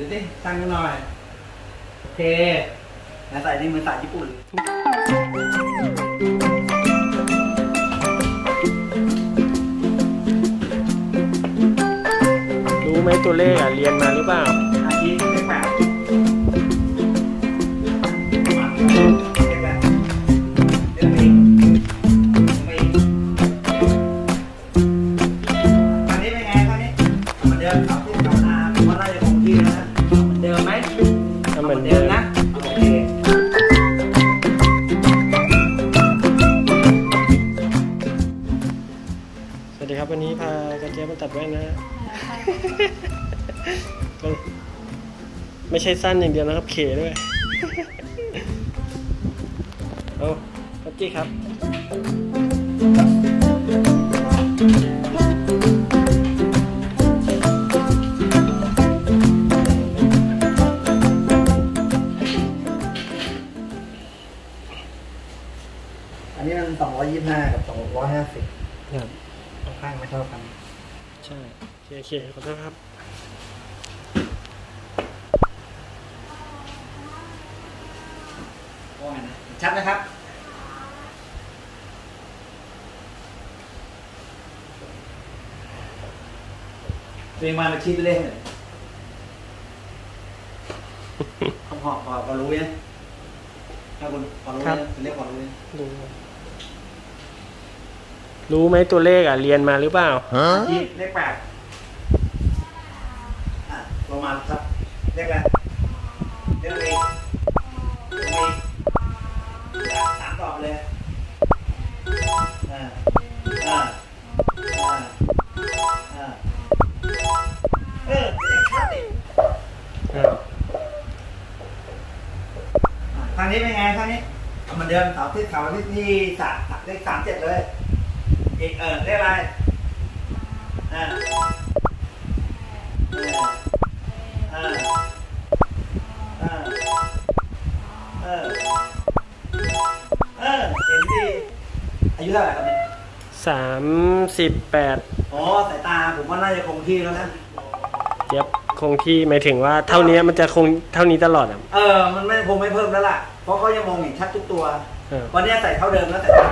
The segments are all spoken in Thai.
ดูสิตั้งกันหน่อย โอเคแล้วใส่นี่มือสายญี่ปุ่น รู้ไหมตัวเลขอะ เรียนมาหรือเปล่า อาชีพเไม่ใช่สั้นอย่างเดียวนะครับ เขด้วยเอาพักกี้ครับอันนี้มันสองร้อยยี่สิบห้ากับสองร้อยห้าสิบครับข้างไม่เท่ากัน ใช่ โอเคโอเคขอโทษครับ ว่าไงนะ ชัดนะครับเรียงมาเป็นชี้ไปเลยเลยคำหอบพอพอรู้ยังถ้าคุณพอรู้ครัยับงเป็นเรียกพอรู้ยังรู้รู้ไหมตัวเลขอะ เรียนมาหรือเปล่าชี้เลขแปดอะลงมาครับเลขอะไรางนี้เป็นไงทางนี้เหมือนเดิมเสาร์ที่เสาร์ที่ที่สามเลขสามเจ็ดเลยอีกเออเลขอะไรอ่าเอออ่าอ่าเออเออเห็นดีอายุเท่าไหร่ครับเนี่ยสามสิบแปดอ๋อสายตาผมว่าน่าจะคงที่แล้วนะเจี๊ยบ คงที่หมายถึงว่าเท่านี้มันจะคงเท่านี้ตลอดอะ เออ มันไม่คงไม่เพิ่มแล้วล่ะ เพราะเขายังมองเห็นชัดทุกตัวเออวันนี้ใส่เท่าเดิมแล้วสายตา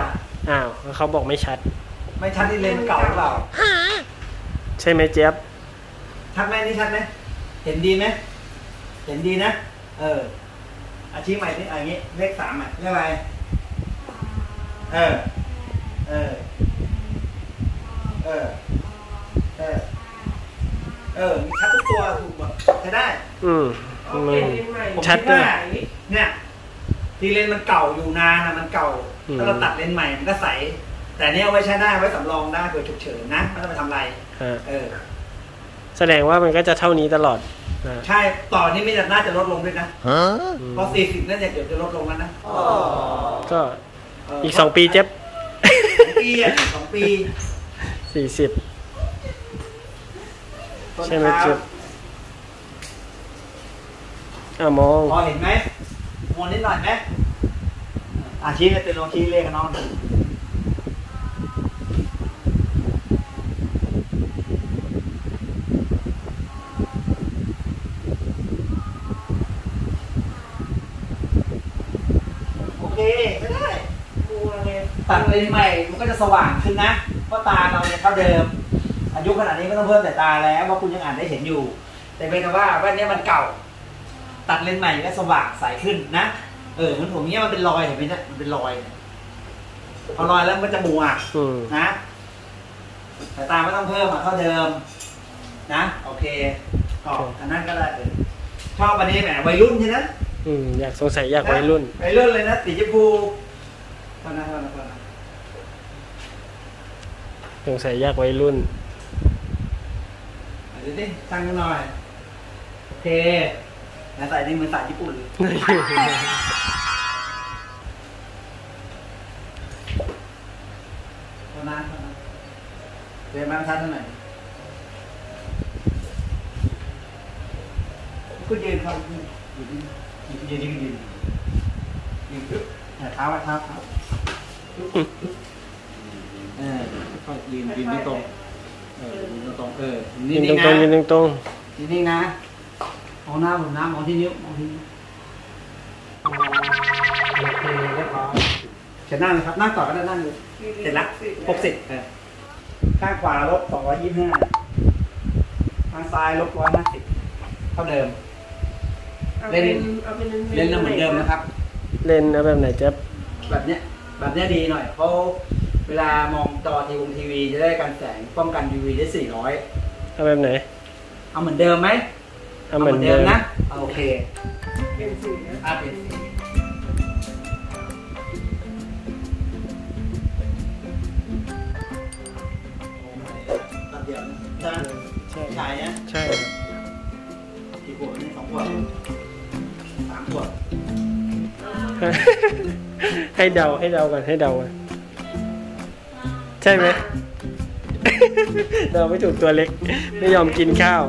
อ้าวแล้วเขาบอกไม่ชัด ไม่ชัดที่เลนส์เก่าหรือเปล่า ใช่ไหมเจี๊ยบชัดไหมนี่ชัดไหมเห็นดีไหมเห็นดีนะ เออ อาชีพใหม่นี่อย่างงี้ เลขสามอะเลขอะไร เออ เออ เออเออ เออมีชัดทุกตัวถูกหมดใช้ได้ อืมมันผมชัดคิดด้วย ว่าเนี่ยทีเลนส์มันเก่าอยู่นานนะมันเก่า อืม ถ้าเราตัดเลนส์ใหม่มันก็ใส แต่เนี้ยเอาไว้ใช้ได้ไว้สำรองได้เผื่อฉุกเฉินนะไม่ต้องไปทำอะไร ฮะเออ แสดงว่ามันก็จะเท่านี้ตลอดนะใช่ต่อนี้ไม่น่าจะลดลงด้วยนะ อืมเพราะสี่สิบน่าจะเดี๋ยวจะลดลงแล้วนะก็เอีกสองปีเจี๊ยบสองปีอะสองปี สี่สิบ ใช่ไหมเจี๊ยบอะมองพอเห็นไหมมองนิดหน่อยไหมอาชี้เลยเป็นลองชี้เลขกับน้องดูโอเคไม่ได้ตัดเลนส์ใหม่มันก็จะสว่างขึ้นนะเพราะตาเราเนี่ยเท่าเดิม อายุขนาดนี้ไม่ต้องเพิ่มแต่ตาแล้วเพราะคุณยังอ่านได้เห็นอยู่ แต่เป็นแต่ว่าแว่นเนี้ยมันเก่า ตัดเลนส์ใหม่ก็สว่างใสขึ้นนะเออเหมันผมเนี้ยมันเป็นรอยเห็นไหมเนี่ยมันเป็นรอยเนี่ยพอรอยแล้วมันก็จะมัวอืมนะสายตาไม่ต้องเพิ่มอะเท่าเดิม นะโอเคก็อันนั้นก็ได้เลยชอบอันนี้แหมวัยรุ่นใช่ไหมอืมอยากสงสัยอยากวัยรุ่นวัยรุ่นเลยนะสีชมพูเท่านั้นเท่านั้นเท่านั้นสงสัยอยากวัยรุ่นเอา ดูสิตั้งกันหน่อย โอเคแล้วใส่นี่เหมือนสายญี่ปุ่นเลยเท่านั้นเท่านั้นเรียนมาทันเท่าไหร่ก็ยืนครับยืนยืนยืนยืนยืนยืนปึ๊บเนี่ยเท้าไว้เท้าเท้าเออค่อยยืนยืนตรงๆ เออยืนตรงๆเออยืนนิ่งตๆรงๆยืนนะตรงนิ่งๆนะมองหน้าผมนะมองที่นิ้วมองที่นิ้วโอเคเรียบร้อยเชิญนั่งเลยครับนั่งต่อก็ได้นั่งเลยเสร็จละหกสิบเออข้างขวาลบสองร้อยยี่สิบห้าข้างซ้ายลบร้อยห้าสิบเท่าเดิมเอาเป็นเอาเป็นเล่นแล้วเหมือนเดิมนะครับเลนส์เอาแบบไหนเจ๊ยบแบบเนี้ยแบบเนี้ยดีหน่อยเพราะ เวลามองจอทีวงทีวีจะได้กันแสงป้องกัน UV ได้ 400เอาแบบไหน เอาเหมือนเดิมไหมเอาเหมือนเดิมนะ โอเคเป็นสีนะอะเป็นสีตัดเดียวนะได้ใช่ชายนะใช่กี่ขวดนี่สองขวดสามขวดให้เดาให้เดาก่อนให้เดาก่อน ใช่ไหม เราไม่ถูกตัวเล็ก ไม่ยอมกินข้าว